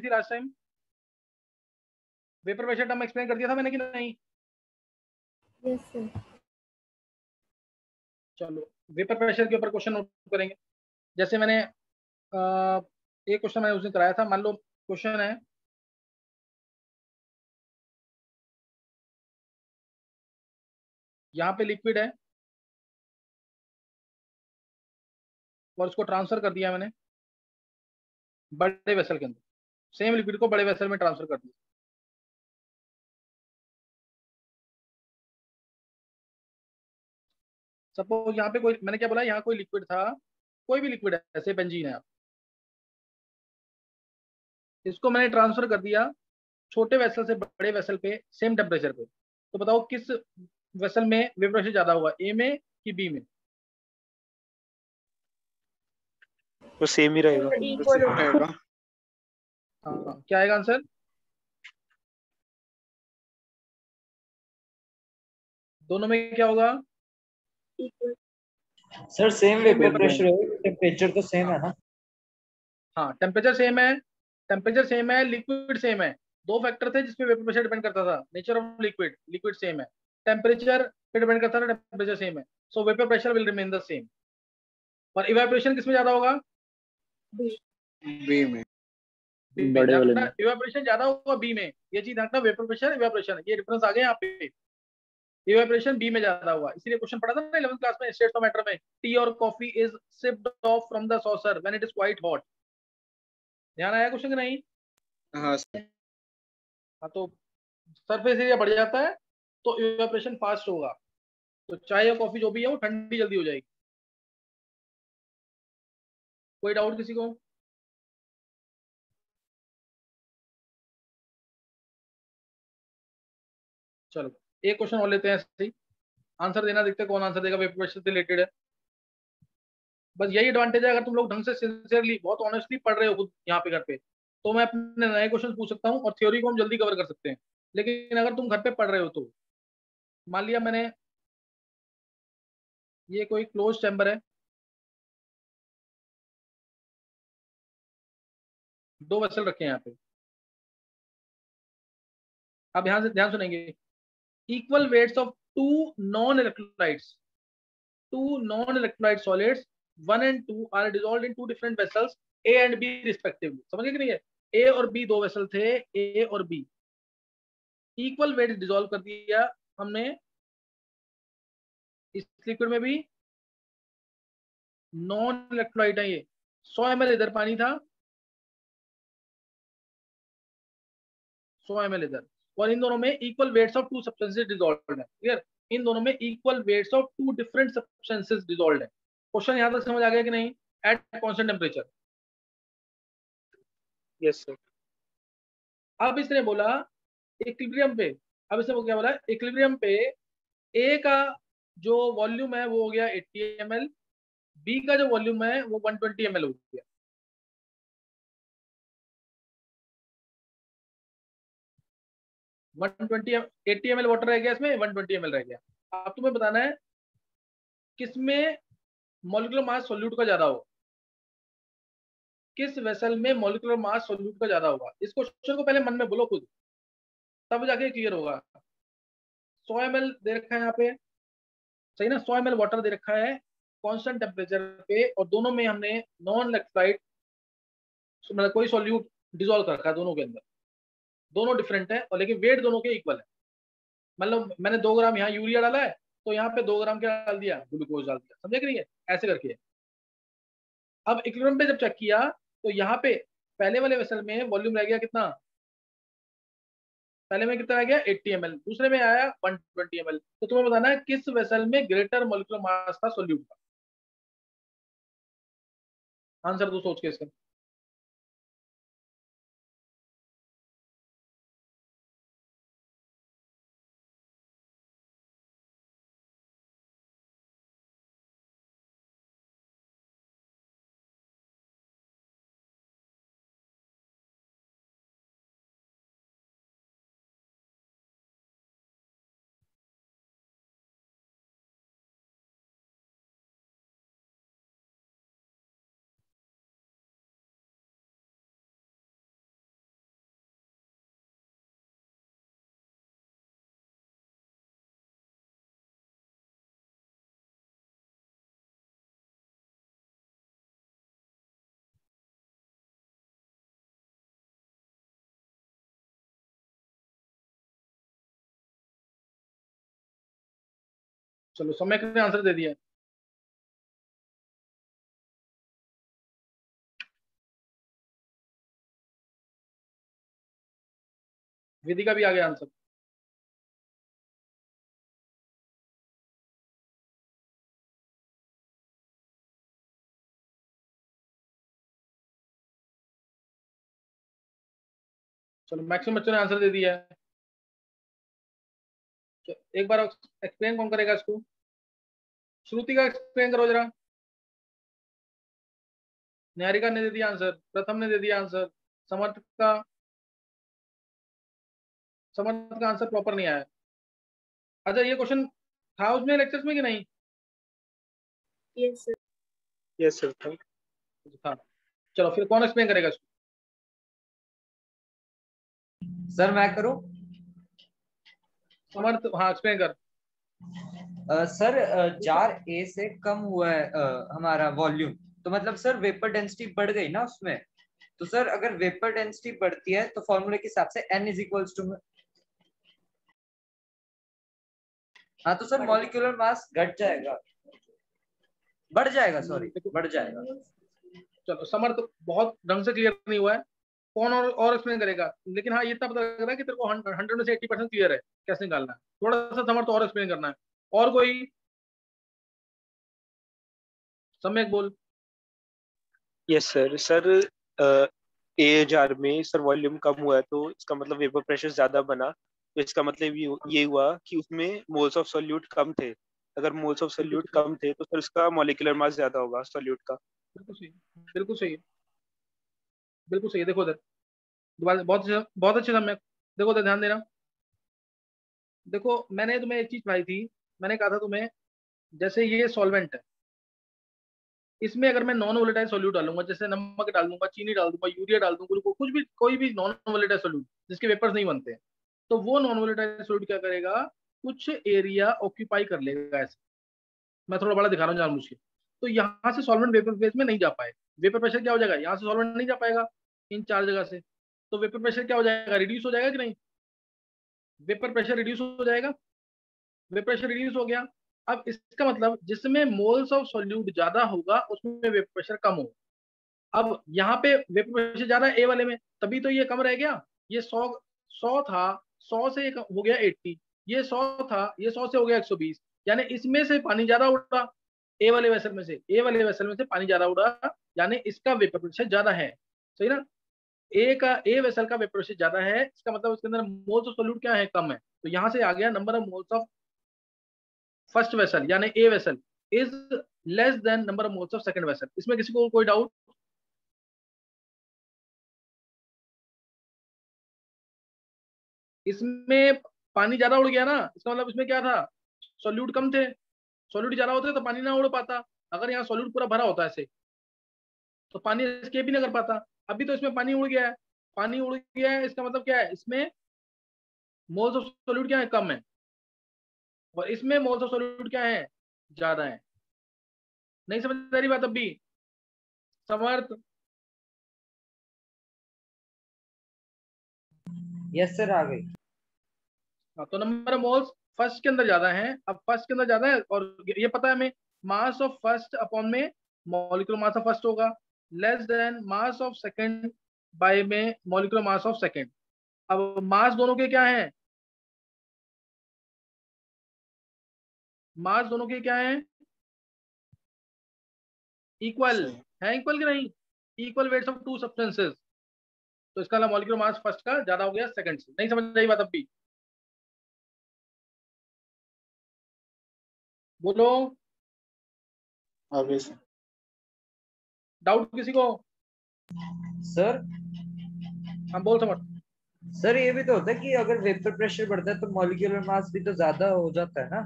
थी last time vapour pressure term explain कर दिया था मैंने कि नहीं? यस सर चलो वेपर प्रेशर के ऊपर क्वेश्चन नोट करेंगे। जैसे मैंने आ, एक क्वेश्चन मैंने उस दिन कराया था मान लो क्वेश्चन है। यहाँ पे लिक्विड है। और उसको ट्रांसफ़र कर दिया मैंने बड़े वेसल के अंदर। सेम लिक्विड को बड़े वेसल में ट्रांसफ़र कर दिया सपोज़ यहाँ पे कोई मैंने क्या बोला यहाँ कोई लिक्विड था कोई भी लिक्विड है ऐसे बेंजीन है। इसको मैंने ट्रांसफ़र कर दिया छोटे वेसल से बड़े वेसल पे सेम टेम्परेचर पे। तो बताओ किस वेसल में वेपर प्रेशर ज़्यादा होगा ए में कि बी में? वो सेम ही रहेगा। इक्वल हाँ। क्या आएगा आंसर दोनों में क्या होगा? सर सेम वेपर प्रेशर है टेम्परेचर तो सेम है ना? हाँ टेम्परेचर सेम है टेम्परेचर सेम है लिक्विड सेम है। दो फैक्टर थे जिसपे वेपर प्रेशर डिपेंड करता था। Nature of liquid liquid same है। टेम्परेचर पे डिपेंड करता था टेम्परेचर सेम है। So vapour pressure will remain the same और इवेपोरेशन किसमें ज़्यादा होगा? बी में। बड़े वाले में। इवेपोरेशन ज़्यादा होगा बी में। ये चीज़ देखना वेपर प्रेशर इवेपोरेशन ये डिफरेंस आ गया यहाँ पे। इवेपोरेशन बी में ज़्यादा हुआ। इसीलिए क्वेश्चन पढ़ा था ना 11th क्लास में स्टेट्स ऑफ़ मैटर में। टी और coffee is sipped off from the saucer when it is quite hot ध्यान आया क्वेश्चन नहीं? हाँ। हाँ तो सरफेस एरिया बढ़ जाता है तो इवेपोरेशन फास्ट होगा। तो चाय या कॉफ़ी जो भी है वो ठंडी जल्दी हो जाएगी। कोई डाउट किसी को? चलो, एक क्वेश्चन और लेते हैं ऐसे ही। आंसर देना देखते कौन आंसर देगा वेपर क्वेश्चन से रिलेटेड है। बस यही एडवांटेज है, अगर तुम लोग ढंग से सिंसियरली बहुत ऑनेस्टली पढ़ रहे हो खुद यहाँ पे घर पे तो मैं अपने नए क्वेश्चन पूछ सकता हूँ और थ्योरी को हम जल्दी कवर कर सकते हैं। लेकिन अगर तुम घर पे पढ़ रहे हो तो मान लिया मैंने ये कोई क्लोज चैम्बर है। दो वेसल रखे हैं यहाँ पे। अब ध्यान से ध्यान सुनेंगे। Equal weights of two non-electrolytes two non-electrolyte solids one and two are dissolved in two different vessels a and b respectively समझ गए कि नहीं है a और b दो वेसल थे a और b इक्वल वेट डिसॉल्व कर दिया हमने इस लिक्विड में भी नॉन इलेक्ट्रोलाइट है ये 100 ml इधर पानी था 100 ml इधर और इन दोनों में equal weights of two substances dissolved है क्लियर इन दोनों में equal weights of two different substances dissolved है। क्वेश्चन यहाँ तक समझ आ गया कि नहीं? At constant temperature yes sir अब इसने बोला इक्विलिब्रियम पे। अब इसने क्या बोला? इक्विलिब्रियम पे ए का जो वॉल्यूम है वो हो गया 80 एम एल बी का जो वॉल्यूम है वो 120 एम एल हो गया। One twenty eighty M water रह गया इसमें वन ट्वेंटी रह गया। अब तुम्हें बताना है, किसमें मॉलिकुलर मास सोल्यूट का ज़्यादा होगा? किस वेसल में मॉलिकुलर मास सोल्यूट का ज़्यादा होगा? इस क्वेश्चन को पहले मन में बोलो खुद। तब जाके क्लियर होगा। सौ एम दे रखा है यहाँ पे। सही ना? सौ एम वाटर दे रखा है कांस्टेंट टेम्परेचर पे, और दोनों में हमने नॉन इलेक्ट्राइट मतलब कोई सोल्यूट डिजोल्व कर रखा है दोनों के अंदर। दोनों डिफरेंट है, और लेकिन वेट दोनों के इक्वल है। मतलब मैंने दो ग्राम यहाँ यूरिया डाला है तो यहाँ पे दो ग्राम क्या डाल दिया? ग्लूकोज डाल दिया। समझे नहीं है? ऐसे करके। अब इक्विलिब्रियम पे जब चेक किया तो यहाँ पे पहले वाले वेसल में वॉल्यूम रह गया कितना? पहले में कितना रह गया? 80 एम दूसरे में आया 120 एम तो तुम्हें बताना है किस वेसल में ग्रेटर मोलिकुलर मास था सोल्यूट का। आंसर तो सोच के इसका। चलो समय ने आंसर दे दिया। विधि का भी आ गया आंसर। चलो, मैक्सिमम बच्चों ने आंसर दे दिया है। एक बार एक्सप्लेन कौन करेगा इसको? श्रुति का एक्सप्लेन करो जरा। न्यारिका ने दे दिया आंसर प्रथम ने दे दिया आंसर समर्थ का समर्थ का आंसर प्रॉपर नहीं आया। अच्छा ये क्वेश्चन था उसमें लेक्चर्स में कि नहीं? यस सर यस सर था। था। चलो फिर कौन एक्सप्लेन करेगा इसको? सर मैं करूँ? समर्थ हाँ एक्सप्लेन कर अ, सर जार ए से कम हुआ है अ, हमारा वॉल्यूम तो मतलब सर वेपर डेंसिटी बढ़ गई ना उसमें? तो सर अगर वेपर डेंसिटी बढ़ती है तो फॉर्मूले के हिसाब से n इज़ इक्वल्स टू हाँ तो सर मॉलिक्यूलर मास घट जाएगा। बढ़ जाएगा सॉरी बढ़ जाएगा। चलो समर्थ बहुत ढंग से क्लियर नहीं हुआ है। कौन और और एक्सप्लेन करेगा? लेकिन हाँ ये तब पता लग रहा है कि तेरे को हंड्रेड में से एट्टी परसेंट क्लियर है कैसे निकालना है। थोड़ा सा समर्थ और एक्सप्लेन करना है। और कोई? सम्यक बोल। Yes sir sir A jar में सर वॉल्यूम कम हुआ है तो इसका मतलब वेपर प्रेशर ज़्यादा बना। तो इसका मतलब ये हुआ कि उसमें मोल्स ऑफ़ सोल्यूट कम थे। अगर मोल्स ऑफ़ सोल्यूट कम थे तो सर इसका मॉलिक्यूलर मास ज़्यादा होगा सोल्यूट का। बिल्कुल सही। बिल्कुल सही है। बिल्कुल सही देखो उधर दोबारा, बहुत अच्छा बहुत अच्छे सम्यक देखो, उधर ध्यान देना। देखो, मैंने तुम्हें एक चीज़ पढ़ाई थी। मैंने कहा था तुम्हें, जैसे ये सॉल्वेंट है, इसमें अगर मैं नॉन वोलेटाइल सोल्यूट डालूँगा, जैसे नमक डाल दूँगा चीनी डाल दूँगा, यूरिया डाल दूँगा ग्लूकोज कुछ भी, कोई भी नॉन वोलेटाइल सोल्यूट जिसके वेपर्स नहीं बनते तो वो नॉन वोलेटाइल सोल्यूट क्या करेगा? कुछ एरिया ऑक्यूपाई कर लेगा ऐसे। मैं थोड़ा बड़ा दिखा रहा हूँ जान के तो यहाँ से सॉल्वेंट वेपर फ़ेज़ में नहीं जा पाए। वेपर प्रेशर क्या हो जाएगा? यहाँ से सॉल्वेंट नहीं जा पाएगा, इन चार जगह से। तो वेपर प्रेशर क्या हो जाएगा? रिड्यूस हो जाएगा कि नहीं? वेपर प्रेशर रिड्यूस हो जाएगा। वेपर प्रेशर रिड्यूस हो गया। अब इसका मतलब जिसमें मोल्स ऑफ़ सॉल्यूट ज़्यादा होगा, उसमें वेपर प्रेशर कम होगा। अब यहाँ पे वेपर प्रेशर ज़्यादा ए वाले में, तभी तो ये कम रह गया। ये सौ सौ था, सौ से हो गया एट्टी ये सौ था, ये सौ से हो गया एक सौ बीस। यानी इसमें से पानी ज़्यादा उड़ा। ए वाले वेसल में से ए वाले वेसल में से पानी ज़्यादा उड़ा। यानी इसका वेपर प्रेशर ज़्यादा है। सही ना? ए का ए वेसल का वेपर प्रेशर ज़्यादा है, इसका मतलब उसके अंदर मोल्स ऑफ़ सोल्यूट क्या है? कम है। तो यहाँ से आ गया number of moles of first vessel यानी A vessel is less than number of moles of second vessel इसमें किसी को कोई डाउट इसमें पानी ज़्यादा उड़ गया ना, इसका मतलब इसमें क्या था? सोल्यूट कम थे। सोल्यूट ज़्यादा होते तो पानी ना उड़ पाता। अगर यहाँ सोल्यूट पूरा भरा होता ऐसे तो पानी एस्केप भी नहीं कर पाता। अभी तो इसमें पानी उड़ गया है। पानी उड़ गया है इसका मतलब क्या है? इसमें मोल्स ऑफ़ सोल्यूट क्या है? कम है। और इसमें मोल्स ऑफ़ सोल्यूट क्या है? ज़्यादा है। नहीं समझ आ रही बात अब भी? समर्थ। यस सर आ गई। हाँ, तो नंबर ऑफ़ मोल्स फ़र्स्ट के अंदर ज़्यादा है। अब फ़र्स्ट के अंदर ज़्यादा है और ये पता है हमें मास ऑफ़ फ़र्स्ट अपॉन में मॉलिक्यूलर मास ऑफ़ फ़र्स्ट होगा। Less than mass of second by में मॉलिक्यूलर मास ऑफ़ सेकंड अब मास दोनों के क्या है? मास दोनों के क्या है? इक्वल है इक्वल कि नहीं? Equal weights of two substances तो इसका मॉलिक्यूलर मास फ़र्स्ट का ज़्यादा हो गया सेकंड से। नहीं समझ रही बात अब भी? बोलो। डाउट किसी को? सर हम बोल समझ। सर ये भी तो होता है कि अगर वेपर प्रेशर बढ़ता है तो मॉलिक्यूलर मास भी तो ज़्यादा हो जाता है ना?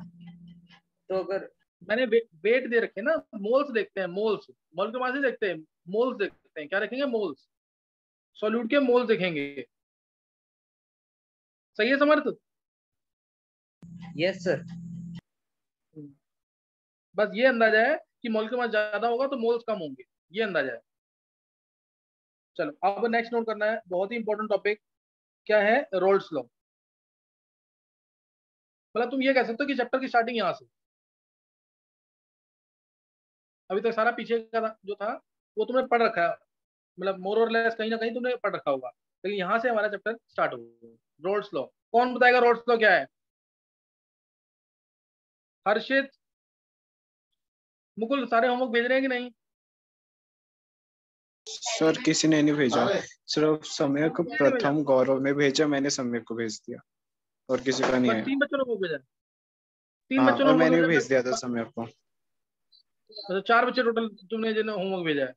तो अगर मैंने वे, वेट दे रखे ना मोल्स देखते हैं मोल्स मॉलिक्यूलर मास ही देखते हैं मोल्स देखते हैं। क्या रखेंगे? मोल्स सॉल्यूट के मोल्स देखेंगे। सही है समर्थ? यस सर बस ये अंदाज़ा है कि मॉलिक्यूलर मास ज़्यादा होगा तो मोल्स कम होंगे। ये अंदाज़ा है। चलो अब नेक्स्ट नोट करना है, बहुत ही इंपॉर्टेंट टॉपिक क्या है? रोल्स लॉ मतलब तुम ये कह सकते हो कि चैप्टर की स्टार्टिंग यहाँ से। अभी तक सारा पीछे का जो था, वो तुमने पढ़ रखा है। मतलब मोर और लेस कहीं ना कहीं तुमने पढ़ रखा होगा। लेकिन यहाँ से हमारा चैप्टर स्टार्ट होगा रोड्स लॉ कौन बताएगा रोड्स लॉ क्या है? हर्षित, मुकुल, सारे होमवर्क भेज रहे हैं कि नहीं? सर किसी ने नहीं भेजा। सिर्फ़ समय को प्रथम गौरव ने भेजा मैंने समय को भेज दिया। और किसी का नहीं है तीन बच्चों ने होमवर्क भेजा। तीन हाँ, बच्चों ने और मैंने भी भेज दिया था समय को। अच्छा चार बच्चे टोटल तुमने जिन्हें होमवर्क भेजा है।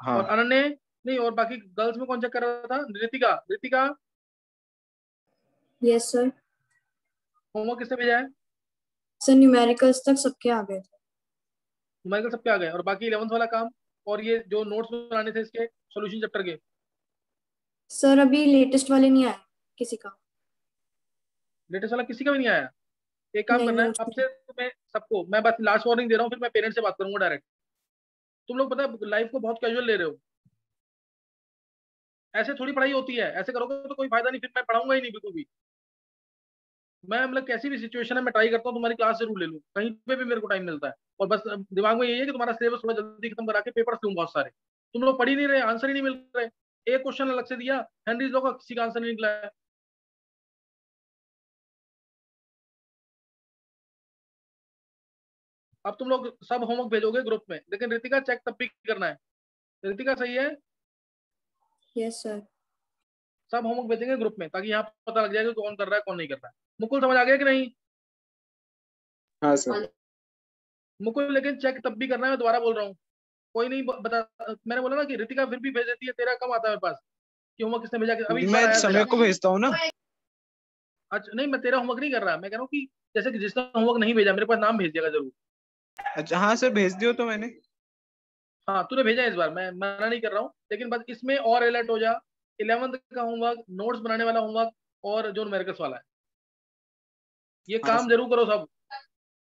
हाँ। और अनन्य नहीं और बाकी गर्ल्स में कौन चेक कर रहा था? Ritika. Ritika? Yes sir homework किसने भेजा है? सर न्यूमेरिकल्स तक सबके आ गए थे। न्यूमेरिकल सबके आ गए। और बाकी इलेवंथ वाला काम? और ये जो नोट्स बनाने थे इसके सॉल्यूशन चैप्टर के? सर अभी लेटेस्ट वाले नहीं आए किसी का। लेटेस्ट वाला किसी का भी नहीं आया? एक काम करना है अब से तुम्हें सबको मैं बस लास्ट वार्निंग दे रहा हूँ फिर मैं पेरेंट्स से बात करूँगा डायरेक्ट तुम लोग पता है लाइफ को बहुत कैजुअल ले रहे हो। ऐसे थोड़ी पढ़ाई होती है ऐसे करोगे तो कोई फ़ायदा नहीं फिर मैं पढ़ाऊँगा ही नहीं बिल्कुल भी। मैं मतलब कैसी भी सिचुएशन है, मैं ट्राई करता हूँ, तुम्हारी क्लास ज़रूर ले लूँ। कहीं पे भी मेरे को टाइम मिलता है। और बस दिमाग में यही है कि तुम्हारा सिलेबस थोड़ा जल्दी खत्म करा के पेपर्स लूँ बहुत सारे। तुम लोग पढ़ ही नहीं रहे आंसर ही नहीं मिल रहे। एक क्वेश्चन अलग से दिया हेनरीज लॉ का किसी का आंसर नहीं निकला है। अब तुम लोग सब होमवर्क भेजोगे ग्रुप में। लेकिन रितिका चेक तब भी करना है। रितिका सही है? यस सर सब होमवर्क भेजेंगे ग्रुप में ताकि यहाँ पता लग जाएगा कौन कर रहा है कौन नहीं कर रहा है। मुकुल समझ आ गया कि नहीं? हाँ सर। मुकुल लेकिन चेक तब भी करना है मैं दोबारा बोल रहा हूँ। कोई नहीं बता मैंने बोला ना कि रितिका फिर भी भेज देती है तेरा कम आता है मेरे पास कि होमवर्क किसने भेजा अभी मैं समय को भेजता हूँ ना। अच्छा नहीं मैं तेरा होमवर्क नहीं कर रहा मैं कह रहा हूँ कि जैसे कि जिसने होमवर्क नहीं भेजा मेरे पास नाम भेज देगा ज़रूर। अच्छा हाँ सर भेज दियो तो मैंने। हाँ तूने भेजा है इस बार मैं मना नहीं कर रहा हूँ लेकिन बस इसमें और अलर्ट हो जा इलेवंथ का होमवर्क नोट्स बनाने वाला होमवर्क और जो न्यूमेरिकल्स वाला है। ये हाँ, काम ज़रूर करो सब।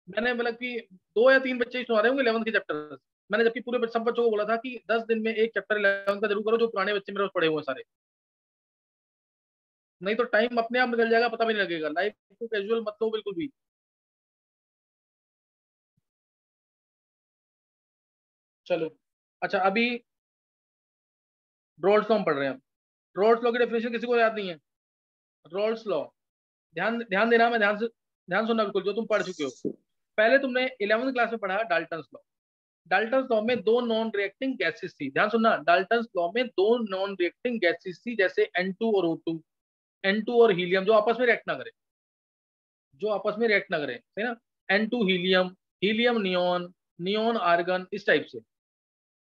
मैंने मतलब कि दो या तीन बच्चे ही सुना रहे होंगे इलेवंथ के चैप्टर मैंने जबकि पूरे सब बच्चों को बोला था कि दस दिन में एक चैप्टर इलेवंथ का ज़रूर करो जो पुराने बच्चे मेरे पढ़े हुए हैं सारे। नहीं तो टाइम अपने आप निकल जाएगा पता भी नहीं लगेगा। लाइफ को कैजुअल मत लो बिल्कुल भी। चलो। अच्छा अभी लॉ हम पढ़ रहे हैं रोल्स लॉ की डेफिनेशन किसी को याद नहीं है। रोल्स लॉ ध्यान ध्यान देना मैं ध्यान से, ध्यान सुनना बिल्कुल, जो तुम पढ़ चुके हो। पहले तुमने इलेवंथ क्लास में पढ़ा डाल्टन्स लॉ डाल्टन्स लॉ में दो नॉन रिएक्टिंग गैसेस थी। ध्यान सुनना डाल्टन्स लॉ में दो नॉन रिएक्टिंग गैसेस थी, जैसे N2 और O2 N2 और हीलियम जो आपस में रिएक्ट ना करे। जो आपस में रिएक्ट ना करे है ना? N2 helium helium neon neon argon इस टाइप से।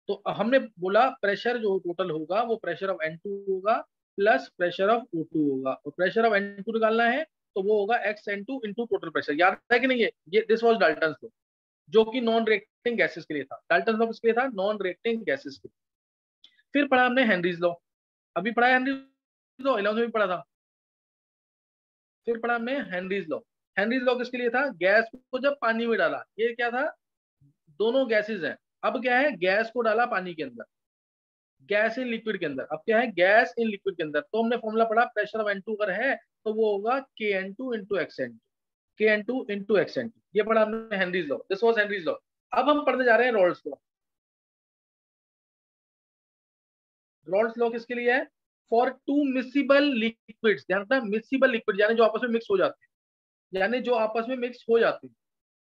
तो हमने बोला प्रेशर जो टोटल होगा, वो प्रेशर ऑफ़ N2 होगा प्लस प्रेशर ऑफ़ O2 होगा। और प्रेशर ऑफ़ N2 निकालना है तो वो होगा X N two into total pressure याद है कि नहीं है ये दिस वॉज़ डाल्टन लॉ जो कि नॉन रिएक्टिंग गैसेस के लिए था। डाल्टन लॉ किसके लिए था? नॉन रिएक्टिंग गैसेस के लिए। फिर पढ़ा हमने हेनरीज लॉ अभी पढ़ा हेनरीज लॉ इलेवंथ में पढ़ा था। फिर पढ़ा हमने हेनरीज लॉ हेनरीज लॉ किसके लिए था? गैस को जब पानी में डाला, ये क्या था? दोनों गैसेज हैं। अब क्या है? गैस को डाला पानी के अंदर। गैस इन लिक्विड के अंदर। अब क्या है? गैस इन लिक्विड के अंदर। तो हमने फॉर्मूला पढ़ा, प्रेशर ऑफ़ एन टू अगर है तो वो होगा K N two into X N K N two into X N ये पढ़ा हमने Henry's law this was Henry's law अब हम पढ़ने जा रहे हैं रोल्स लॉ रॉल्स लॉ किसके लिए है? फॉर टू मिसिबल लिक्विड्स ध्यान रखना मिसिबल लिक्विड यानी जो आपस में मिक्स हो जाते हैं। यानी जो आपस में मिक्स हो जाते हैं।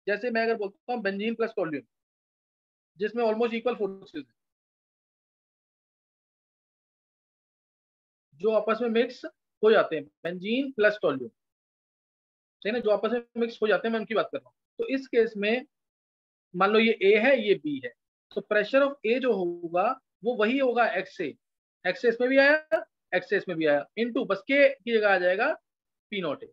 जैसे मैं अगर बोलता हूँ बेंजीन प्लस टोल्यूम जिसमें ऑलमोस्ट इक्वल फोर्सेस है। जो आपस में मिक्स हो जाते हैं बेंजीन प्लस टोल्यूम सही ना? जो आपस में मिक्स हो जाते हैं, मैं उनकी बात कर रहा हूँ। तो इस केस में, मान लो ये ए है, ये बी है। तो प्रेशर ऑफ़ ए जो होगा, वो वही होगा एक्स ए एक्स इसमें भी आया एक्स इसमें भी आया। इनटू बस के की जगह आ जाएगा P naught A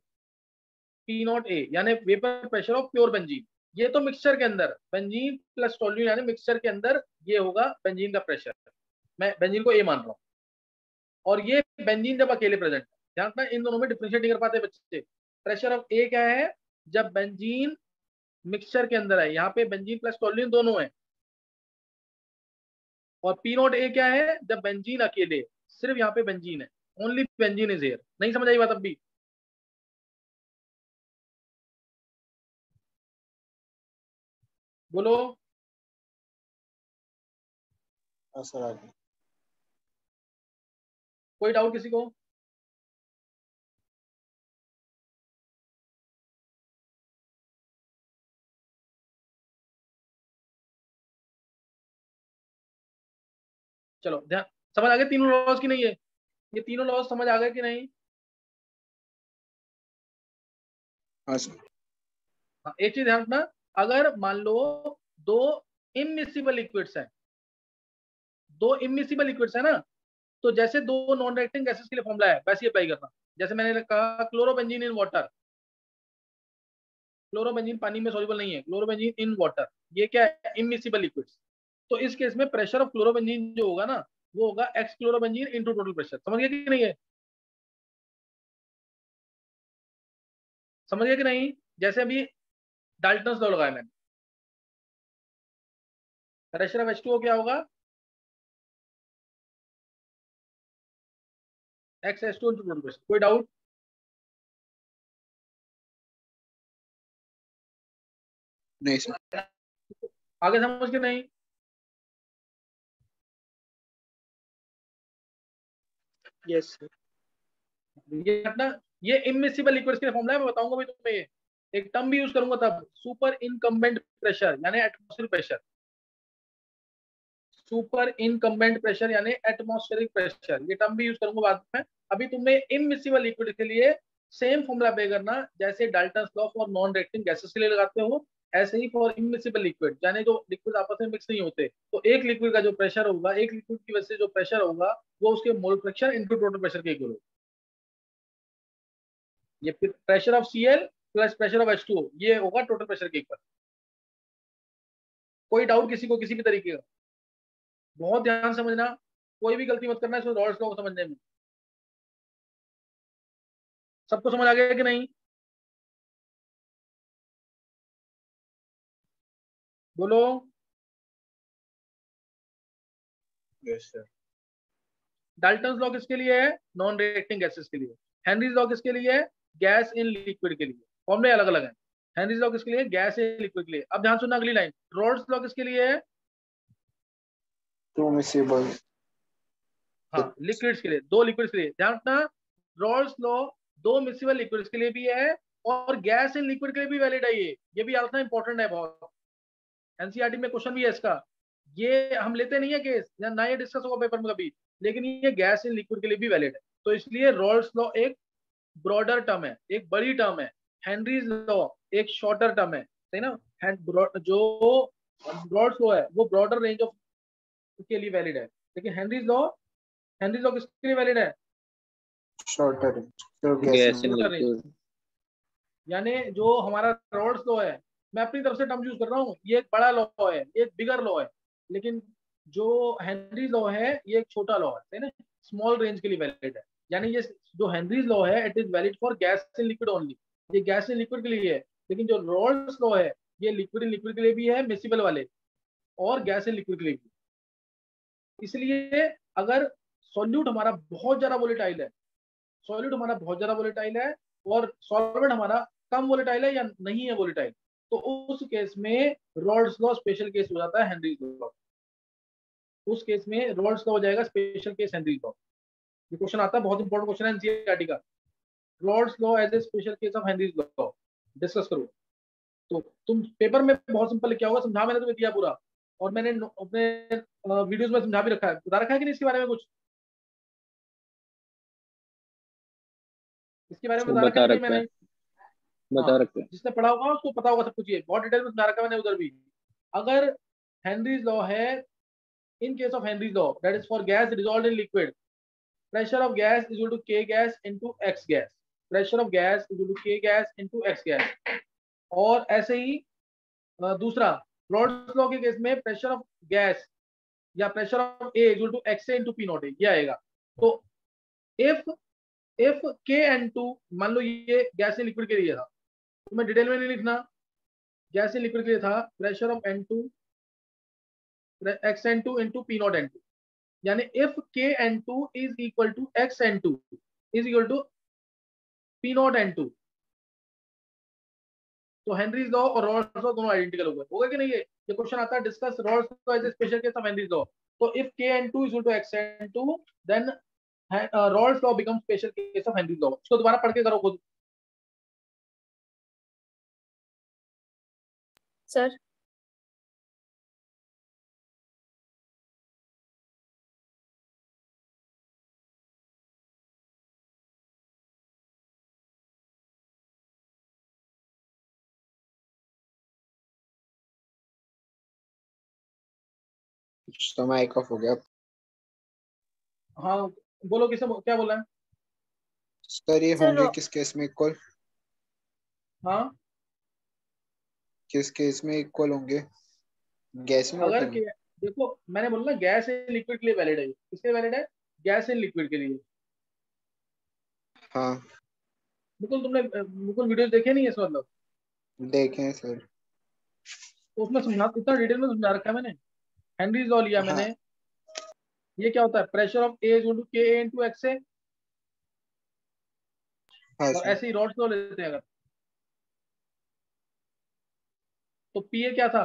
P naught A यानी vapour pressure of pure benzene ये तो मिक्सचर के अंदर बेंजीन प्लस टोल्यूम यानी मिक्सचर के अंदर ये होगा बेंजीन का प्रेशर मैं बेंजीन को ए मान रहा हूँ। और ये बेंजीन जब अकेले प्रेजेंट है, ध्यान रखना, इन दोनों में डिफ्रेंशिएट नहीं कर पाते बच्चे। प्रेशर ऑफ़ ए क्या है? जब बेंजीन मिक्सचर के अंदर है, यहाँ पे बेंजीन प्लस टोल्यून दोनों है। और पी नोट ए क्या है? जब बेंजीन अकेले, सिर्फ़ यहाँ पे बेंजीन है। ओनली बेंजीन इज़ एयर नहीं समझ आई बात अब भी? बोलो। हाँ सर आगे कोई डाउट किसी को? चलो ध्यान समझ आ गए तीनों लॉज की नहीं है? ये तीनों लॉज समझ आ गए कि नहीं? हाँ हाँ एक चीज़ ध्यान रखना। अगर मान लो दो इमिसिबल लिक्विड्स हैं, दो इमिसिबल लिक्विड्स है ना तो जैसे दो नॉन रिएक्टिंग गैसेस के लिए फॉर्मूला है, वैसे अप्लाई करना। जैसे मैंने कहा क्लोरोबेंजीन इन वाटर क्लोरोबेंजीन पानी में सॉल्युबल नहीं है क्लोरोबेंजीन इन वाटर ये क्या है? इमिसिबल लिक्विड्स तो इस केस में प्रेशर ऑफ़ क्लोरोबेंजीन जो होगा ना, वो होगा X chlorobenzene into total pressure समझ गए कि नहीं है? समझ गए कि नहीं? जैसे अभी डाल्टन्स लॉ लगाया मैंने। प्रेशर ऑफ़ H2O क्या होगा? X S two into total pressure कोई डाउट नहीं सर आगे समझ के नहीं? यस सर ये अपना ये इमिसिबल लिक्विड्स के फॉर्मूला है मैं बताऊँगा भाई तुम्हें ये। एक टर्म भी यूज़ करूँगा तब सुपर इनकम्बेंट प्रेशर यानी atmospheric pressure super incumbent pressure यानी एटमॉस्फेरिक प्रेशर ये टर्म भी यूज़ करूँगा बाद में। अभी तुम्हें इमिसिबल लिक्विड के लिए सेम फॉर्मूला पे करना, जैसे Dalton law for non reacting gases के लिए लगाते हो, ऐसे ही फॉर इमिसिबल लिक्विड यानी जो लिक्विड आपस में मिक्स नहीं होते। तो एक लिक्विड का जो प्रेशर होगा, एक लिक्विड की वजह से जो प्रेशर होगा, वो उसके mole fraction into total pressure के इक्वल होगा। ये pressure of Cl plus pressure of H2O ये होगा टोटल प्रेशर के इक्वल कोई डाउट किसी को किसी भी तरीके का। बहुत ध्यान समझना कोई भी गलती मत करना इसमें रॉल्स लॉ को समझने में। सबको समझ आ गया कि नहीं? बोलो। यस सर डाल्टन लॉ किसके लिए है? नॉन रिएक्टिंग गैसेस के लिए। हेनरीज लॉ किसके लिए है? गैस इन लिक्विड के लिए। फॉर्मूले अलग अलग हैं। हेनरीज लॉ किसके लिए? गैस इन लिक्विड के लिए। अब ध्यान सुनना अगली लाइन रोल्स लॉ किसके लिए है? हाँ लिक्विड्स के लिए। दो लिक्विड्स के लिए। ध्यान रखना रोल्स लॉ दो मिसिबल लिक्विड्स के लिए भी है और गैस इन लिक्विड के लिए भी वैलिड है ये। ये भी आना इंपॉर्टेंट है बहुत। एनसीईआरटी में क्वेश्चन भी है इसका। ये हम लेते नहीं है केस ना ये डिस्कस होगा पेपर में कभी। लेकिन ये गैस इन लिक्विड के लिए भी वैलिड है। तो इसलिए रोल्स लॉ एक ब्रॉडर टर्म है एक बड़ी टर्म है। हेनरीज लॉ एक शॉर्टर टर्म है सही ना? जो ब्रॉड लॉ है वो ब्रॉडर रेंज ऑफ़ के लिए वैलिड है। लेकिन हेनरीज लॉ हेनरीज लॉ किसके लिए वैलिड है? शॉर्टर इन लिक्विड यानी जो हमारा रोड्स लॉ है मैं अपनी तरफ़ से टर्म यूज़ कर रहा हूँ ये एक बड़ा लॉ है ये एक बिगर लॉ है। लेकिन जो हेनरीज लॉ है ये एक छोटा लॉ है ना? स्मॉल रेंज के लिए वैलिड है। यानी ये जो हेनरीज लॉ है it is valid for gas in liquid only ये गैस लिक्विड के लिए है, लेकिन जो रोल्स लॉ है, ये लिक्विड लिक्विड के लिए भी है मिसिबल वाले। और गैस लिक्विड के लिए भी। इसलिए अगर सॉल्यूट हमारा बहुत ज़्यादा वोलेटाइल है सॉल्यूट हमारा बहुत ज़्यादा वोलेटाइल है, और सॉल्वेंट हमारा कम वोलेटाइल है या नहीं है वोलेटाइल तो उस केस में रोल्स लॉ स्पेशल केस हो जाता है उस केस में रोल्स लॉ हो जाएगा स्पेशल केस हेनरीज लॉ ये क्वेश्चन आता है, बहुत इंपॉर्टेंट क्वेश्चन है एनसीईआरटी का। Raoult's law as a special case of Henry's law discuss करो। तो तुम पेपर में बहुत सिंपल लिखा होगा समझा मैंने तुम्हें दिया पूरा। और मैंने अपने वीडियोस में समझा भी रखा है। बता रखा है कि नहीं इसके बारे में कुछ? इसके बारे में बता रखा है मैंने? बता रखते हैं। जिसने पढ़ा होगा उसको पता होगा सब कुछ ये। बहुत डिटेल में समझा रखा मैंने उधर भी। अगर हेनरीज लॉ है in case of Henry's law, that is for gas dissolved in liquid, pressure of gas is equal to K gas into X gas. Of gas is equal to K gas into और ऐसे ही दूसरा Raoult's law के case में pressure of gas या pressure of A equal to X A into P naught A ये आएगा। तो if if K N two मान लो ये गैस इन लिक्विड के लिए था तो मैं डिटेल में नहीं लिखना। गैस इन लिक्विड के लिए था pressure of N two xn2 into p naught n2 यानी if kn2 is equal to xn2 is equal p naught n2 तो हेनरीज लॉ और रॉल्स लॉ दोनों आइडेंटिकल हो गए। होगा कि नहीं ये? क्वेश्चन आता है discuss Raoult's law as a special case of Henry's law तो if Kn2 is equal to Xn2 then uh, Rawls law becomes special case of Henry's law. इसको दोबारा पढ़ के करो खुद। सर समय ऑफ़ हो गया हाँ बोलो किसे क्या बोला है? सर ये होंगे किस केस में इक्वल हाँ। किस केस में इक्वल होंगे? गैस में अगर के, देखो मैंने बोला ना गैस इन लिक्विड के लिए वैलिड है किसके वैलिड है? गैस इन लिक्विड के लिए। हाँ। बिल्कुल तुमने बिल्कुल वीडियोस देखे नहीं है इस मतलब? देखें सर तो उसमें समझा इतना डिटेल में समझा रखा है मैंने। हेनरीज लॉ लिया हाँ। मैंने ये क्या होता है? प्रेशर ऑफ़ ए इज़ के ए इनटू एक्स है हाँ और ऐसे ही रॉड्स लॉ लेते हैं अगर। तो पी ए क्या था?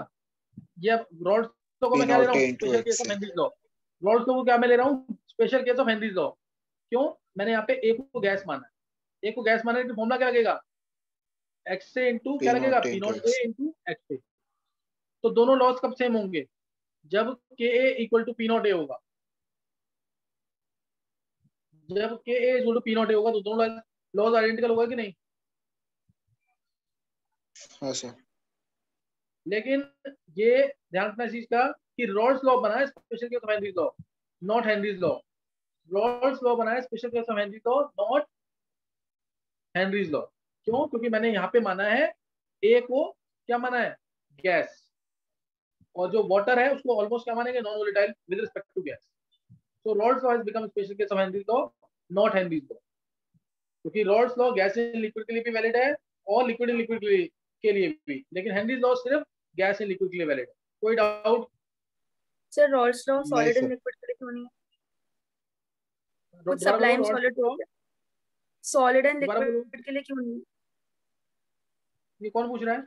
ये रॉड्स लॉ को मैं क्या ले रहा हूँ? P naught A into special case of Henry's law Raoult's law को क्या मैं ले रहा हूँ? Special case of Henry's law क्यों? मैंने यहाँ पे ए को गैस माना है। ए को गैस माना है तो फॉर्मूला क्या लगेगा? एक्स से इंटू क्या लगेगा? P naught A into X A तो दोनों लॉस कब सेम होंगे? जब के A equal to P naught A होगा। जब के A equal to P naught A होगा तो दोनों लॉस आइडेंटिकल होगा कि नहीं? हाँ सर लेकिन ये ध्यान रखना चीज़ का कि रॉल्स लॉ बना है special case of Henry's law not Henry's law Raoult's law बना है special case of Henry's law not Henry's law क्यों? क्योंकि मैंने यहाँ पे माना है ए को क्या माना है? गैस और जो वाटर है उसको ऑलमोस्ट क्या मानेंगे non volatile with respect to gas so Raoult's law has become special case of Henry's law not Henry's law क्योंकि Raoult's law gas in liquid के लिए भी वैलिड है और लिक्विड इन लिक्विड के लिए भी। लेकिन हेनरीज लॉ सिर्फ़ गैस इन लिक्विड के लिए वैलिड है। कोई doubt sir Raoult's law solid. And liquid के लिए क्यों नहीं है? कुछ sublime solid solid and liquid के लिए क्यों नहीं? ये कौन पूछ रहा है?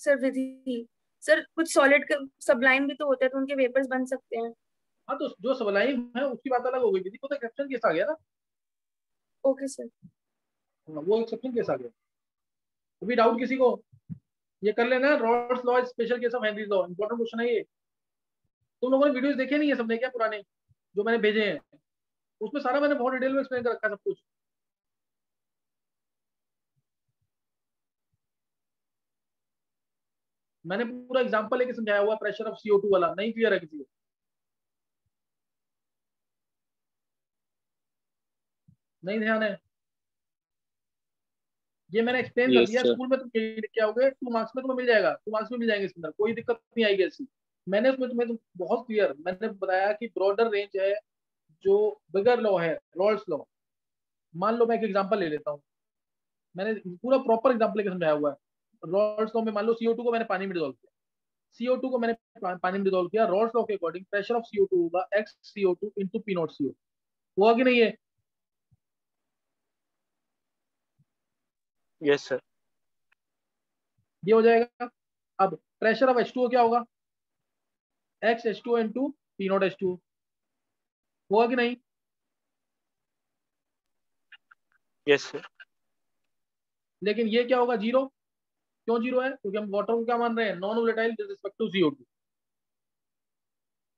सर विधि। सर कुछ सॉलिड सब्लाइम भी तो होते हैं तो उनके वेपर्स बन सकते हैं। हाँ तो जो सबलाइम है उसकी बात अलग हो गई विधि को तो एक्सेप्शन केस आ गया ना? ओके सर हाँ, वो एक्सेप्शन केस आ गया? अभी डाउट किसी को? ये कर लेना Raoult's law special case of Henry's law important question है ये। तुम लोगों ने वीडियोस देखे नहीं है सबने क्या पुराने? जो मैंने भेजे हैं। उसमें सारा मैंने बहुत डिटेल में एक्सप्लेन कर रखा है सब कुछ। मैंने पूरा एग्ज़ाम्पल लेके समझाया हुआ प्रेशर ऑफ़ CO2 वाला नहीं क्लियर है किसी को। नहीं ध्यान है। ये मैंने एक्सप्लेन कर दिया स्कूल में तुम यही लिख के आओगे टू मार्क्स में तुम्हें मिल जाएगा टू मार्क्स में मिल जाएँगे इसके अंदर कोई दिक्कत नहीं आएगी ऐसी। मैंने उसमें तुम्हें तुम बहुत क्लियर मैंने बताया कि ब्रॉडर रेंज है जो बिगर लॉ है रॉल्स लॉ मान लो मैं एक एग्जांपल ले लेता हूँ। मैंने पूरा प्रॉपर एग्ज़ाम्पल लेके समझाया हुआ है। रॉल्स लॉ में मान लो CO2 को मैंने पानी में डिजोल्व किया। CO2 को मैंने पानी में डिजोल्व किया। रॉल्स लॉ के अकॉर्डिंग प्रेशर ऑफ़ CO2 होगा x CO2 into P naught CO हुआ कि नहीं है यस सर ये हो जाएगा। अब प्रेशर ऑफ़ H2O क्या होगा? X H two into P naught H two हुआ कि नहीं? यस yes, सर लेकिन ये क्या होगा? ज़ीरो क्यों ज़ीरो है? क्योंकि हम वाटर को क्या मान रहे हैं? Non volatile with respect to CO2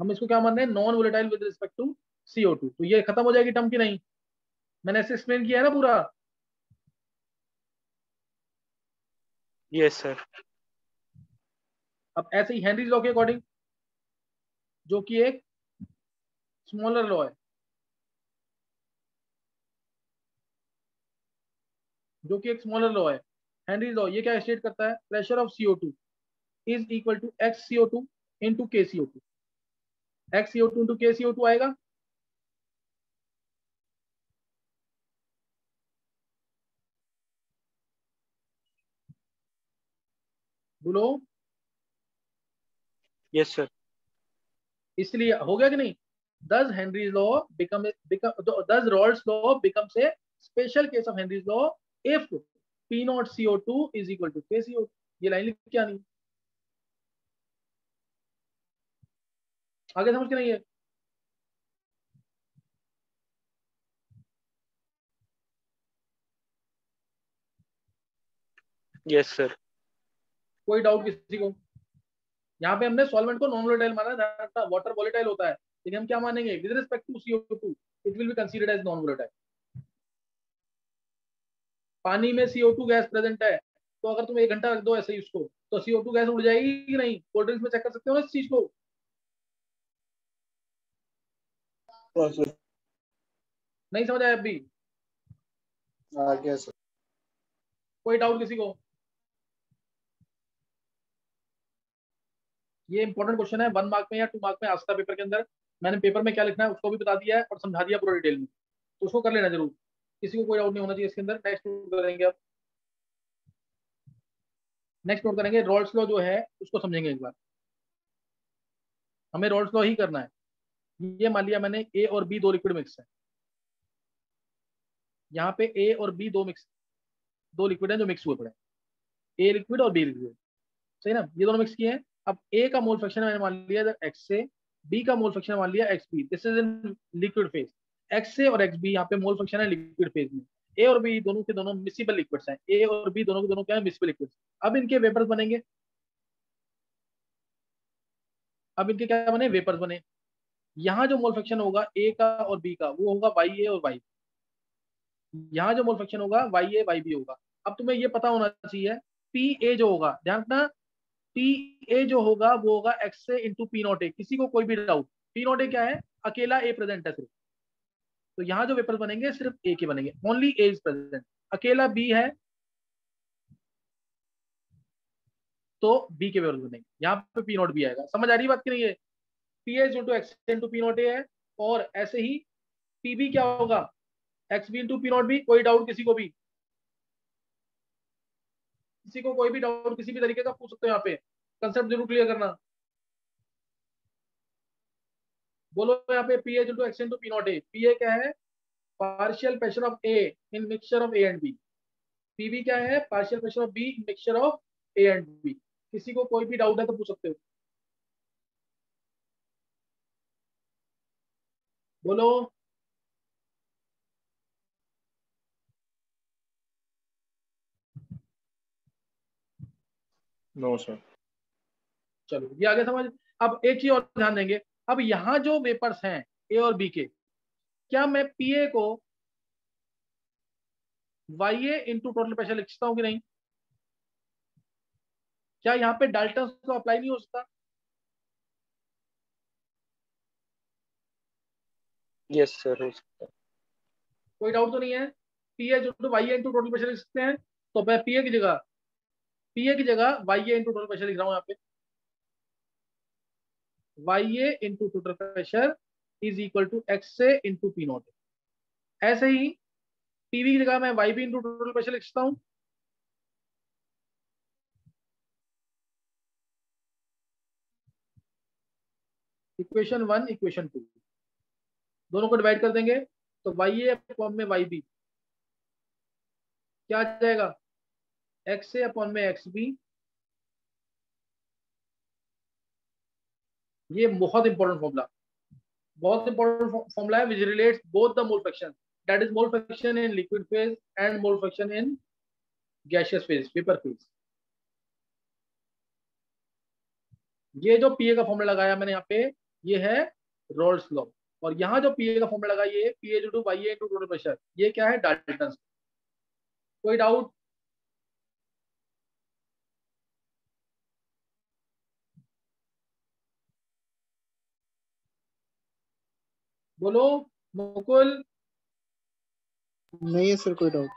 हम इसको क्या मान रहे हैं? Non volatile with respect to CO2 तो ये खत्म हो जाएगी टर्म की नहीं। मैंने ऐसे एक्सप्लेन किया है ना पूरा। यस सर अब ऐसे ही हेनरीज लॉ के अकॉर्डिंग जो कि एक स्मॉलर लॉ है। जो कि एक स्मॉलर लॉ है। हेनरी लॉ ये क्या स्टेट करता है? Pressure of C O two is equal to X C O two into K C O two X C O two into K C O two आएगा? बोलो। Yes sir इसलिए हो गया कि नहीं? Thus Henry law become become दस Raoult's law become से special case of Henry law if P naught C O two is equal to K C O ये लाइन लिख क्या नहीं? आगे समझ के नहीं है? यस सर कोई डाउट किसी को? यहाँ पे हमने सॉल्वेंट को नॉन वोलेटाइल माना था वाटर वोलेटाइल होता है। लेकिन हम क्या मानेंगे? With respect to C O two it will be considered as non volatile पानी में CO2 गैस प्रेजेंट है तो अगर तुम एक घंटा रख दो ऐसे ही उसको तो CO2 गैस उड़ जाएगी कि नहीं? कोल्ड ड्रिंक्स में चेक कर सकते हो ना इस चीज़ को? नहीं समझ आया अभी? सर? कोई डाउट किसी को? ये इंपॉर्टेंट क्वेश्चन है वन मार्क में या टू मार्क में आ सकता है पेपर के अंदर। मैंने पेपर में क्या लिखना है उसको भी बता दिया है और समझा दिया पूरा डिटेल में। तो उसको कर लेना ज़रूर। किसी को कोई डाउट नहीं होना चाहिए इसके अंदर। नेक्स्ट नोट करेंगे आप। नेक्स्ट नोट करेंगे रोल्स लॉ जो है, उसको समझेंगे एक बार। हमें रोल्स लॉ ही करना है। ये मान लिया मैंने ए और बी दो लिक्विड मिक्स है। यहाँ पे ए और बी दो मिक्स दो लिक्विड है जो मिक्स हुए पड़े ए लिक्विड और बी लिक्विड सही ना? ये दोनों मिक्स किए हैं। अब ए का मोल फ्रैक्शन मैंने मान लिया एक्स से बी का मोल फ्रैक्शन मान लिया X B this is in liquid phase X से और एक्स बी यहाँ पे मोल फ्रैक्शन है लिक्विड फ़ेज़ में। ए और बी दोनों के दोनों मिसिबल लिक्विड्स हैं। ए और बी दोनों के दोनों क्या है? मिसिबल लिक्विड्स अब इनके वेपर्स बनेंगे। अब इनके क्या बने? वेपर्स बने। यहाँ जो मोल फ्रैक्शन होगा ए का और बी का, वो होगा वाई ए और वाई यहाँ जो मोल फ्रैक्शन होगा वाई ए वाई बी होगा। अब तुम्हें ये पता होना चाहिए पी ए जो होगा, ध्यान रखना पी ए जो होगा, वो होगा X A into P naught A किसी को कोई भी डाउट पी नॉट ए क्या है? अकेला ए प्रेजेंट है सिर्फ़। तो यहाँ जो वेपर बनेंगे, सिर्फ़ ए के बनेंगे। ओनली ए इज़ प्रेजेंट अकेला बी है तो बी के वेपर बनेंगे। यहाँ पे पी नॉट भी आएगा। समझ आ रही बात की नहीं? है P H into X into P naught A है, और ऐसे ही पी बी क्या होगा? X B into P naught B कोई डाउट किसी को भी? किसी को कोई भी डाउट किसी भी तरीके का पूछ सकते हो यहाँ पे। कंसेप्ट ज़रूर क्लियर करना। बोलो यहाँ पे P H into X into P naught A P A क्या है? Partial pressure of A in mixture of A and B P B क्या है? Partial pressure of B in mixture of A and B किसी को कोई भी doubt है तो पूछ सकते हो। बोलो। नो सर चलो ये आगे समझ। अब एक चीज़ और ध्यान देंगे। अब यहाँ जो वेपर्स हैं ए और बी के क्या मैं पी ए को Y A into total pressure लिख सकता हूँ कि नहीं? क्या यहाँ पे डाल्टन को अप्लाई नहीं हो सकता? यस सर हो सकता कोई डाउट तो नहीं है? पी ए जो Y A into total pressure लिख सकते हैं तो मैं पी ए की जगह पी ए की जगह Y A into total pressure लिख रहा हूँ यहाँ पे। Y A into total pressure is equal to X A into P naught. ऐसे ही पीवी की जगह मैं Y B into total pressure लिख सकता हूँ। इक्वेशन वन इक्वेशन टू दोनों को डिवाइड कर देंगे तो वाई ए अपॉन में वाई बी क्या आ जाएगा? एक्स ए अपॉन में एक्स बी ये बहुत इंपॉर्टेंट फॉर्मूला बहुत इंपॉर्टेंट फॉर्मूला है which relates both the mole fraction that is mole fraction in liquid phase and mole fraction in gaseous phase vapour phase ये जो पीए का फॉर्मूला लगाया मैंने यहाँ पे, ये है रोल्स लॉ और यहाँ जो पीए का फॉर्मूला लगा ये P A to Y A to total pressure ये क्या है? डाल्टन कोई डाउट बोलो मुकुल। नहीं है सर कोई डाउट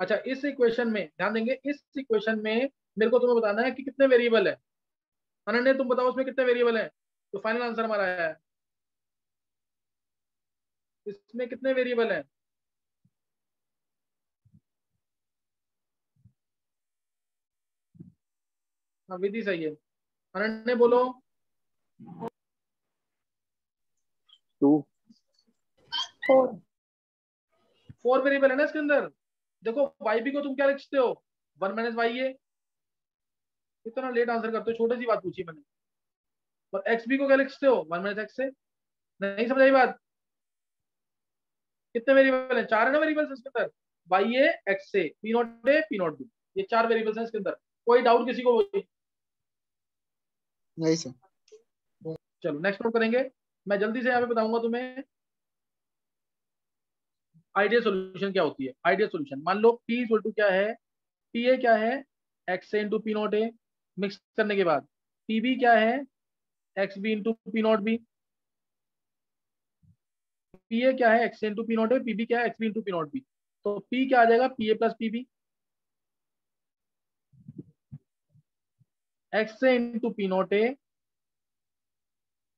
अच्छा इस इक्वेशन में ध्यान देंगे इस इक्वेशन में मेरे को तुम्हें बताना है कि कितने वेरिएबल है। अनन्य तुम बताओ उसमें कितने वेरिएबल है? तो फाइनल आंसर हमारा है। इसमें कितने वेरिएबल है? हाँ विधि सही है। अनन्य बोलो। टू। फोर। फोर वेरिएबल है ना इसके अंदर? देखो वाई बी को तुम क्या लिखते हो? वन माइनस वाई ए इतना लेट आंसर करते हो छोटी सी बात पूछी मैंने। और एक्स बी को क्या लिखते हो? वन माइनस एक्स से नहीं समझ आई बात? कितने वेरिएबल है? चार है ना वेरिएबल इसके अंदर? वाई ए एक्स से P naught A P naught B ये चार वेरिएबल्स हैं इसके अंदर। कोई डाउट किसी को? नहीं सर चलो नेक्स्ट नोट करेंगे। मैं जल्दी से यहाँ पे बताऊँगा तुम्हें आइडियल सॉल्यूशन क्या होती है? आइडियल सॉल्यूशन मान लो पी इक्वल टू क्या है? पी ए क्या है? X A into P naught A mix करने के बाद पी बी क्या है? X B into P naught B P A क्या है? X A into P naught A P B क्या है? X B into P naught B तो पी क्या आ जाएगा? P A plus P B X A into P naught A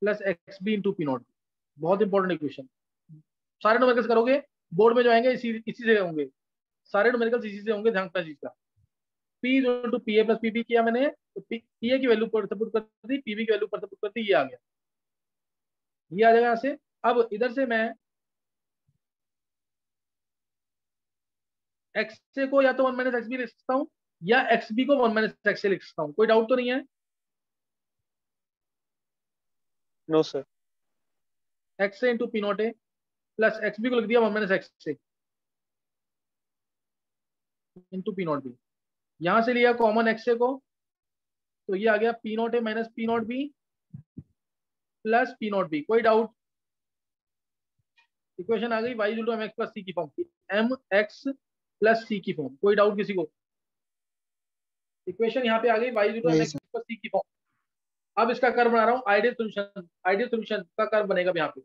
plus X B into P naught बहुत important equation सारे number कैसे करोगे बोर्ड में जो आएँगे, इसी इसी से होंगे। सारे न्यूमेरिकल्स इसी से होंगे, ध्यान रखना चीज़ का। P is to P A plus P B किया मैंने तो पी ए की वैल्यू पर सपोर्ट कर दी पीबी की वैल्यू पर सपोर्ट कर दी, ये आ गया। ये आ जाएगा यहाँ से। अब इधर से मैं एक्स को या तो वन माइनस एक्स बी लिख सकता हूँ, या एक्स बी को वन माइनस एक्स से लिख सकता हूँ। कोई डाउट तो नहीं है? नो सर एक्स से into P naught A plus X B को लिख दिया वन माइनस एक्स से इंटू पी नॉट बी यहाँ से लिया कॉमन एक्स ए को तो ये आ गया P naught A minus P naught B plus P naught B कोई डाउट इक्वेशन आ गई Y to M X plus C की फॉर्म की एम एक्स प्लस सी की फॉर्म कोई डाउट किसी को? इक्वेशन यहाँ पे आ गई Y to M X plus C की फॉर्म अब इसका कर्व बना रहा हूँ आइडियल सोल्यूशन आइडियल सोल्यूशन का कर्व बनेगा यहाँ पे।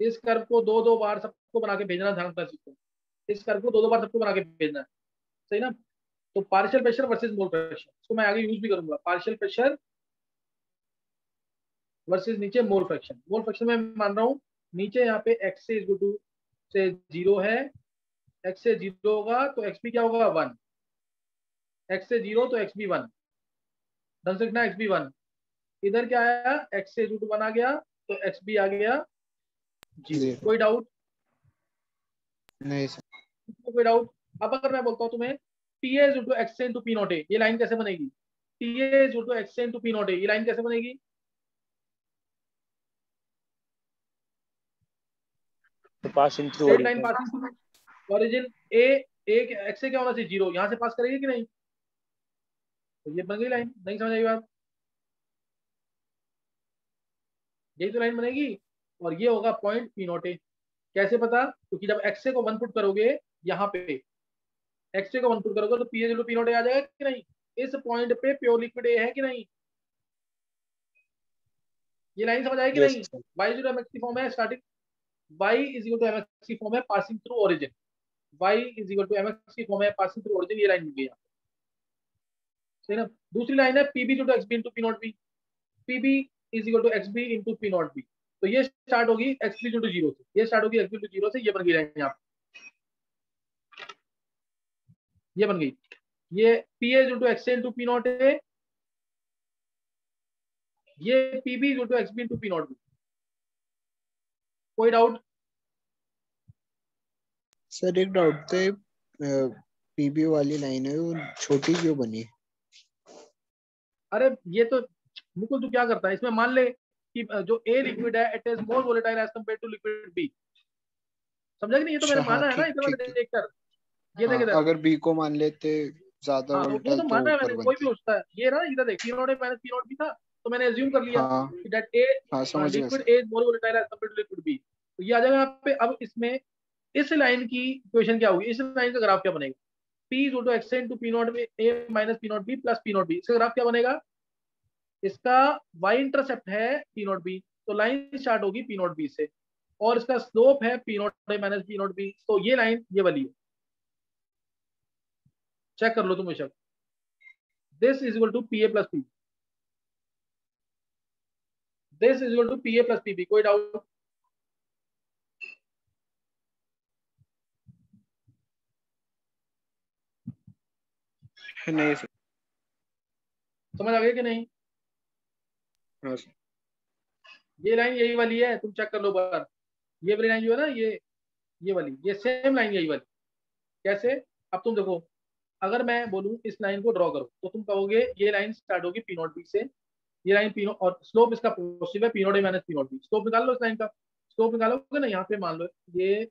इस कर्व को दो दो बार सबको बना के भेजना, ध्यान सीखो इस कर्व को। दो दो बार सबको बना के भेजना। है सही ना? तो partial pressure versus mole pressure इसको मैं आगे यूज़ भी करूँगा। पार्शियल प्रेशर वर्सेस नीचे मोल फ्रैक्शन मोल फ्रैक्शन में मान रहा हूँ, नीचे यहाँ पे एक्स से टू से ज़ीरो है। एक्स से ज़ीरो होगा तो एक्स क्या होगा? वन एक्स से ज़ीरो तो एक्स बी वन ढंग से एक्स बी वन इधर क्या आया? एक्स से टू वन आ गया तो एक्स बी आ गया। जी। कोई डाउट नहीं सर कोई डाउट अब अगर मैं बोलता हूँ तुम्हें T H into X into P naught A ये लाइन कैसे बनेगी? T H into X into P naught A ये लाइन कैसे बनेगी? तो पासिंग थ्रू ओरिजिन ए एक एक्स से क्या होना चाहिए? ज़ीरो यहाँ से पास करेगी कि नहीं? तो ये बन गई लाइन। नहीं समझ आई बात? यही तो लाइन बनेगी। और ये होगा पॉइंट पी नोट कैसे पता? क्योंकि जब एक्स को वन पुट करोगे यहाँ पे एक्स को वन पुट करोगे तो पी एच पी नोट आ जाएगा कि नहीं? इस पॉइंट पे प्योर लिक्विड ए है कि नहीं? ये लाइन समझ आएगी yes, नहीं? वाई ज़ीरो एम की फॉर्म है starting Y is equal to M form है passing through origin Y is equal to M form है पासिंग थ्रू ओरिजिन ये लाइन मिल गई सही ना दूसरी लाइन है P B to X B into P naught B P B is equal to X B into P naught B तो ये स्टार्ट होगी एक्स बी टू ज़ीरो से ये स्टार्ट होगी एक्स बी टू ज़ीरो से ये बन गई लाइन यहाँ ये बन गई ये P H into X into P naught A ये P B into X B into P naught B कोई डाउट सर एक डाउट थे पीबी वाली लाइन है वो छोटी क्यों बनी अरे ये तो मुकुल तू क्या करता है? इसमें मान ले कि जो ए लिक्विड है it is more volatile as compared to liquid B समझा कि नहीं? ये तो मैंने अच्छा, माना है ना इतना देखकर ये देख इधर। अगर बी को मान लेते ज़्यादा हाँ, वोलेटाइल तो तो माना है मैंने कोई भी उठता है। ये ना इधर देख P naught A minus P naught B था तो मैंने अज्यूम कर लिया हाँ। कि दैट ए हाँ liquid A is more volatile as compared to liquid B तो ये आ जाएगा यहाँ पे अब इसमें इस लाइन की इक्वेशन क्या होगी इस लाइन का ग्राफ क्या बनेगा? P is to x into p naught a minus p naught b plus p naught b इसका ग्राफ क्या बनेगा? इसका y इंटरसेप्ट है p naught b तो लाइन स्टार्ट होगी p naught b से। और इसका स्लोप है p naught a minus p naught b तो ये लाइन ये वाली है। चेक कर लो तुम बेशक। This is equal to P A plus P this is equal to P A plus P B कोई डाउट नहीं समझ आ गया कि नहीं? हाँ ये लाइन यही वाली है तुम चेक कर लो बार। ये वाली लाइन जो है ना ये ये वाली ये सेम लाइन यही वाली। कैसे? अब तुम देखो अगर मैं बोलूँ इस लाइन को ड्रॉ करो तो तुम कहोगे ये लाइन स्टार्ट होगी पी नॉट बी से। ये लाइन पी नॉट और स्लोप इसका पॉजिटिव है P naught A minus P naught B slope निकाल लो इस लाइन का। स्लोप निकालोगे ना यहाँ पे मान लो ये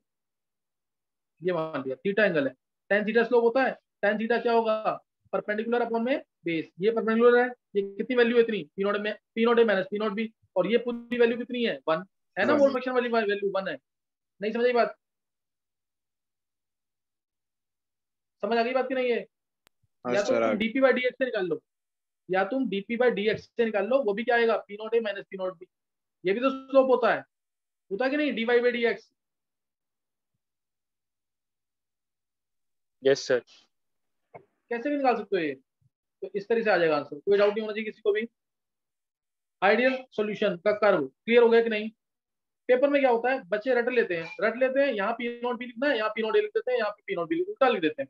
ये मान लिया थीटा एंगल है। टेन थीटा स्लोप होता है टेन थीटा क्या होगा? परपेंडिकुलर अपॉन में बेस ये परपेंडिकुलर है ये कितनी वैल्यू है इतनी? पी नोट में P naught A minus P naught B और ये पूरी वैल्यू कितनी है? वन है ना. मोड फ्रैक्शन वाली वैल्यू वन है। नहीं समझ आई बात? समझ आ गई बात की नहीं है? हाँ या तो तुम डीपी बाई डी से निकाल लो। या तुम डीपी बाई डी से निकाल लो वो भी क्या आएगा? P naught A minus P naught B ये भी तो स्लोप होता है। होता कि नहीं? D Y by D X yes sir कैसे भी निकाल सकते हो ये? तो इस तरह से आ जाएगा आंसर कोई डाउट नहीं होना चाहिए किसी को भी. आइडियल सॉल्यूशन का कर्व क्लियर हो गया कि नहीं? पेपर में क्या होता है? बच्चे रट लेते हैं. रट लेते हैं, यहाँ पी नोट भी लिखना है, यहाँ पी नोट लिख देते हैं, यहाँ पी नोट भी उल्टा लिख देते हैं.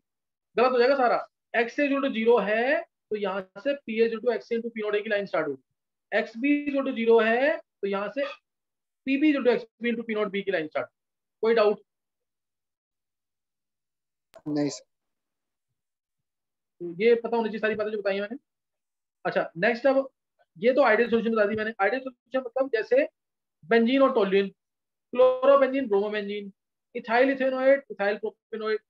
गलत हो जाएगा सारा. एक्स इज़ टू ज़ीरो है तो यहाँ से P as to X into P naught की लाइन स्टार्ट होगी. X B is to zero है तो यहाँ से P B to X B into P naught B की लाइन स्टार्ट कोई डाउट नहीं सर तो ये पता होनी चाहिए सारी बातें जो बताई मैंने। अच्छा नेक्स्ट अब ये तो आइडियल सोल्यूशन बता दी मैंने। आइडियल सोल्यूशन मतलब जैसे बेंजीन और toluene chlorobenzene bromobenzene ethyl ethanoate ethyl propanoate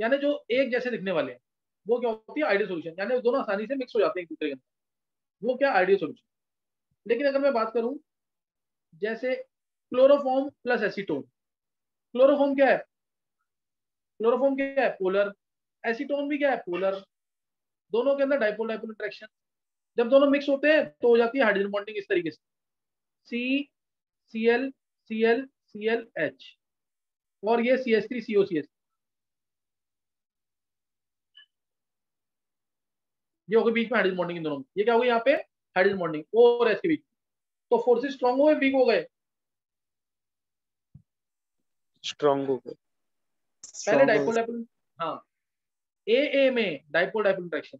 यानी जो एक जैसे दिखने वाले हैं, वो क्या होती है आइडियल सोल्यूशन यानी दोनों आसानी से मिक्स हो जाते हैं एक दूसरे के अंदर। वो क्या आइडियल सोल्यूशन लेकिन अगर मैं बात करूँ, जैसे क्लोरोफॉर्म प्लस एसीटोन क्लोरोफॉर्म क्या है? क्लोरोफॉर्म क्या है? पोलर एसीटोन भी क्या है? पोलर दोनों के अंदर डाइपोल डाइपोल इंटरेक्शन जब दोनों मिक्स होते हैं तो हो जाती है हाइड्रोजन बॉन्डिंग इस तरीके से। C C L C L C L H और ये C S three C O C S ये हो गए बीच में हाइड्रोजन बॉन्डिंग इन दोनों में। ये क्या हो गई यहाँ पे? हाइड्रोजन बॉन्डिंग ओ और एस के बीच। तो फोर्सेस स्ट्रॉन्ग हो गए वीक हो गए? स्ट्रॉन्ग हो गए। पहले डाइपोल डाइपोल हाँ। ए ए में dipole dipole interaction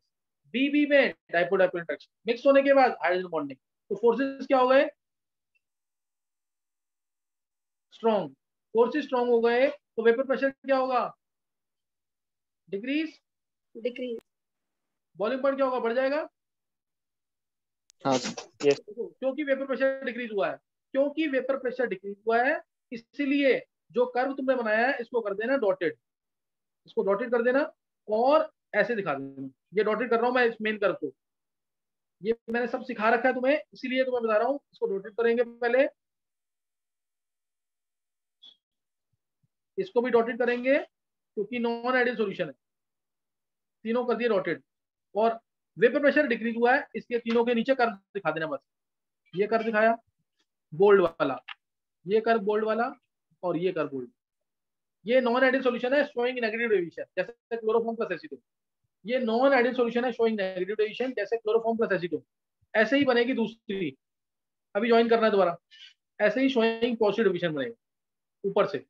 B B में डाइपोल डाइपोल इंटरेक्शन मिक्स होने के बाद हाइड्रोजन बॉन्डिंग तो फोर्सेस क्या हो गए? स्ट्रॉन्ग फोर्सेस स्ट्रॉन्ग हो गए तो वेपर प्रेशर क्या होगा? डिक्रीज डिक्रीज बॉइलिंग पॉइंट क्या होगा? बढ़ जाएगा। हाँ। क्योंकि वेपर प्रेशर डिक्रीज हुआ है। क्योंकि वेपर प्रेशर डिक्रीज हुआ है इसलिए जो कर्व तुमने बनाया है इसको कर देना डॉटेड इसको डॉटेड कर देना। और ऐसे दिखा देना ये डॉटेड कर रहा हूँ मैं इस मेन कर्व को। ये मैंने सब सिखा रखा है तुम्हें, इसीलिए तुम्हें बता रहा हूँ, इसको डॉटेड करेंगे पहले। इसको भी डॉटेड करेंगे, क्योंकि नॉन आइडियल सॉल्यूशन है। तीनों कर दिए डॉटेड और वेपर प्रेशर डिक्रीज हुआ है, इसके तीनों के नीचे कर्व दिखा देना बस। ये कर्व दिखाया बोल्ड वाला। ये कर्व बोल्ड वाला और ये कर्व बोल्ड ये नॉन आइडियल सॉल्यूशन है शोइंग नेगेटिव डेविएशन जैसे क्लोरोफॉर्म प्लस एसीटोन ये नॉन आइडियल सॉल्यूशन है शोइंग नेगेटिव डेविएशन जैसे क्लोरोफॉर्म प्लस एसीटोन ऐसे ही बनेगी दूसरी। अभी ज्वाइन करना है दोबारा। ऐसे ही शोइंग पॉजिटिव डेविएशन बनेगा। ऊपर से।